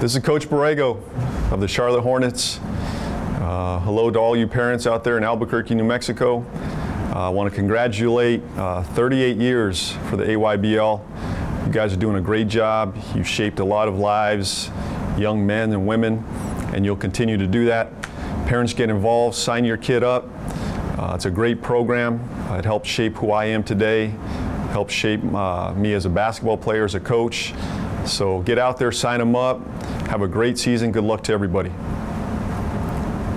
This is Coach Borrego of the Charlotte Hornets. Uh, hello to all you parents out there in Albuquerque, New Mexico. Uh, I want to congratulate uh, 38 years for the AYBL. You guys are doing a great job. You've shaped a lot of lives, young men and women, and you'll continue to do that. Parents get involved, sign your kid up. Uh, it's a great program. it helped shape who I am today, helped shape uh, me as a basketball player, as a coach. So get out there, sign them up. Have a great season. Good luck to everybody.